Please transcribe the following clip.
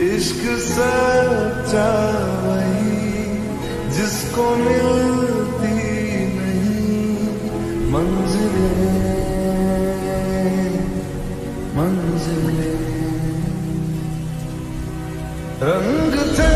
इश्क सच्चा वही जिसको मिलती नहीं। मंजिले मंजिले। रंग थे